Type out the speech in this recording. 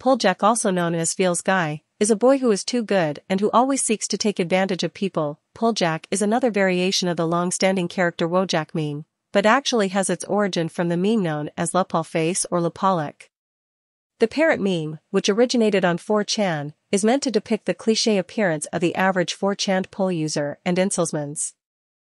Poljak also known as Feels Guy, is a boy who is too good and who always seeks to take advantage of people. Poljak is another variation of the long-standing character Wojak meme, but actually has its origin from the meme known as Lepol Face or Le Pollack. The parrot meme, which originated on 4chan, is meant to depict the cliché appearance of the average 4chan pol user and incelsmans.